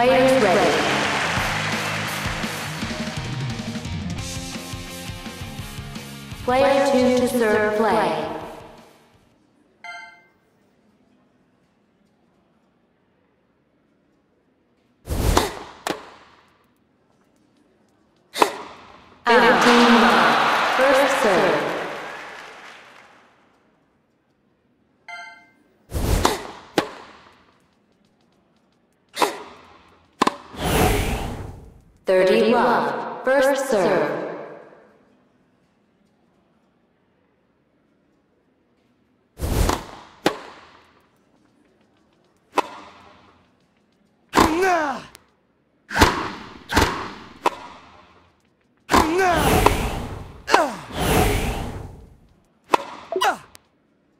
Players ready. Player 2 to serve play. 30 love, first serve.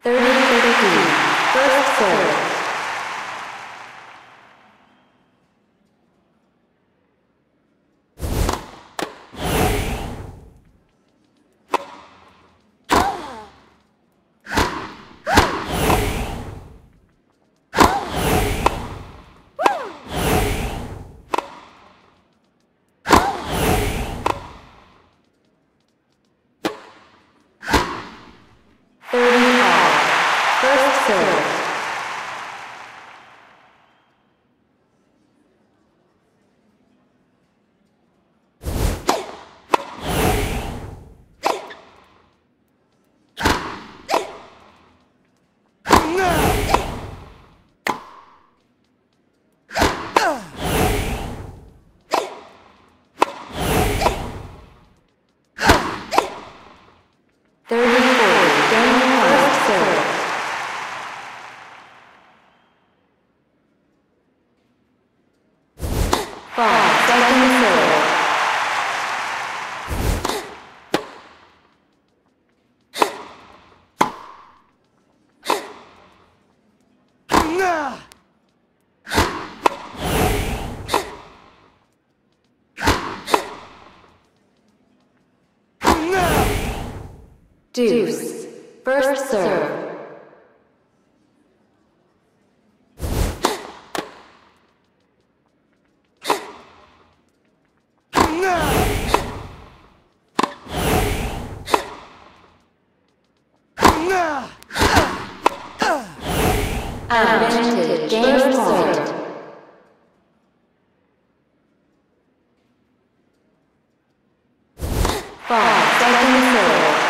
Thirty thirty, first serve. First serve. Deuce. First serve. Point. Five second serve.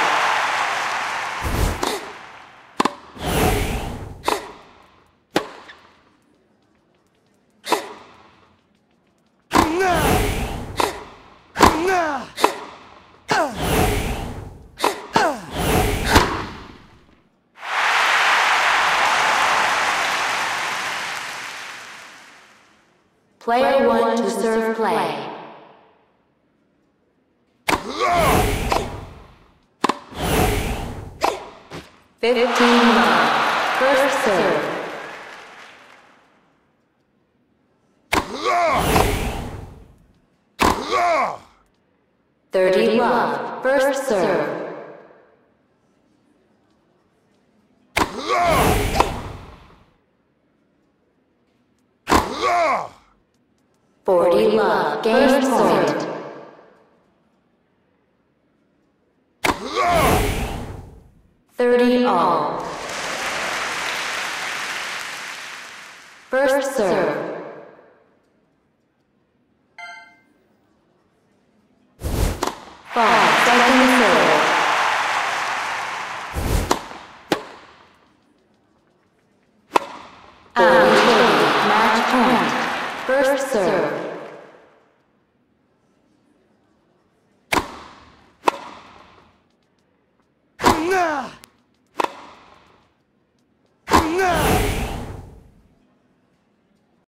Player one to serve play. Fifteen. First serve. Thirty love. First serve. Forty love. Game point. Thirty all. First serve. Five second. Match point. First serve.